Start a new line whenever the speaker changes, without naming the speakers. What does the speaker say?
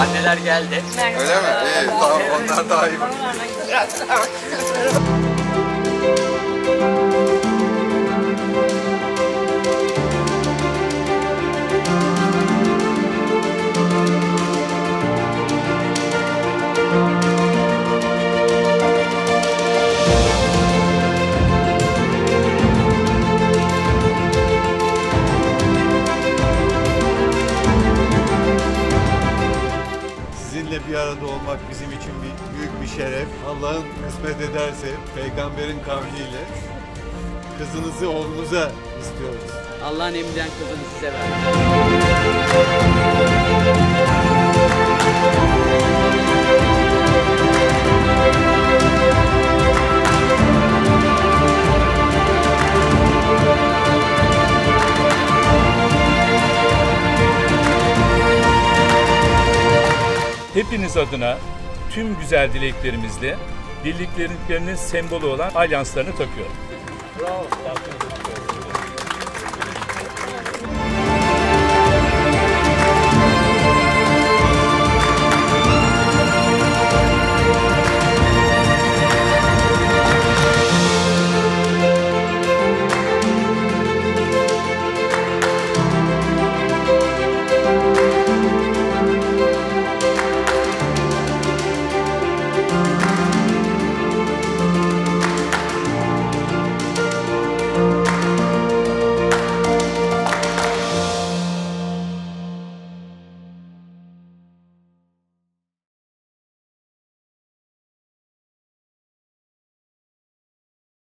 Anneler geldi.
Öyle mi? İyi tamam onlar daha iyi.
Sizinle bir arada olmak bizim için bir, büyük bir şeref. Allah'ın kısmet ederse peygamberin kavliyle kızınızı oğlunuza istiyoruz.
Allah'ın emrinden kızını size verdi.
Hepiniz adına tüm güzel dileklerimizle birliklerinin sembolü olan alyanslarını takıyorum. Bravo.